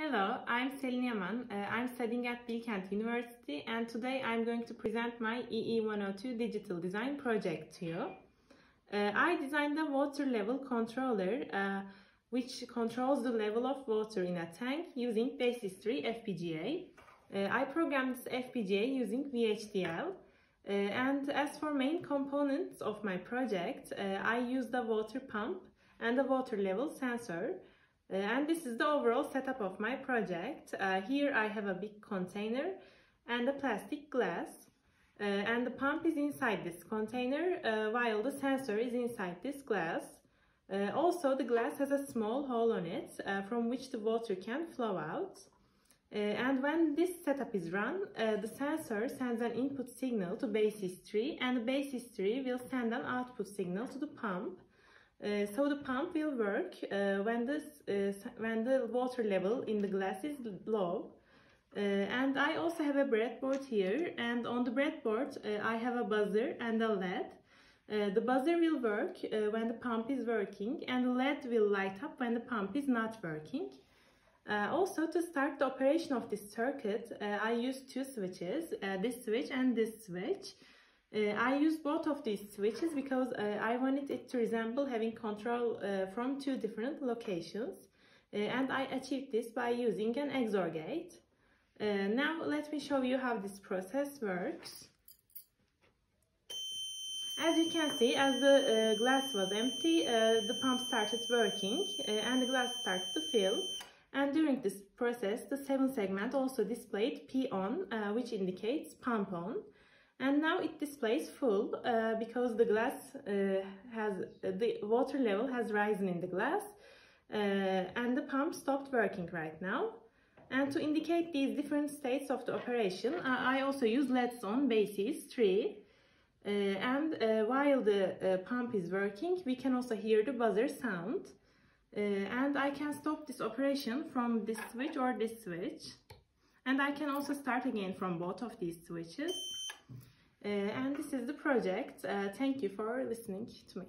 Hello, I'm Selin Yaman. Uh, I'm studying at Bilkent University and today I'm going to present my EE102 digital design project to you. Uh, I designed a water level controller uh, which controls the level of water in a tank using Basys 3 FPGA. Uh, I programmed this FPGA using VHDL uh, and as for main components of my project, uh, I used a water pump and a water level sensor. Uh, and this is the overall setup of my project. Uh, here I have a big container and a plastic glass. Uh, and the pump is inside this container uh, while the sensor is inside this glass. Uh, also the glass has a small hole on it from which the water can flow out. and when this setup is run, the sensor sends an input signal to Basys 3 and Basys 3 will send an output signal to the pump uh, so the pump will work uh, when, this, uh, when the water level in the glass is low. Uh, and I also have a breadboard here and on the breadboard uh, I have a buzzer and a LED. Uh, the buzzer will work when the pump is working and the LED will light up when the pump is not working. also to start the operation of this circuit I use two switches, this switch and this switch. Uh, I use both of these switches because uh, I wanted it to resemble having control uh, from two different locations uh, and I achieved this by using an XOR gate. Uh, now let me show you how this process works. As you can see, as the uh, glass was empty, the pump started working and the glass started to fill. And during this process, the 7 segment also displayed P on, which indicates pump on and now it displays full uh, because the glass uh, has the water level has risen in the glass uh, and the pump stopped working right now. And to indicate these different states of the operation I also use LEDs on Basys 3 uh, and uh, while the uh, pump is working we can also hear the buzzer sound. And I can stop this operation from this switch or this switch. And I can also start again from both of these switches and this is the project. Uh, thank you for listening to me.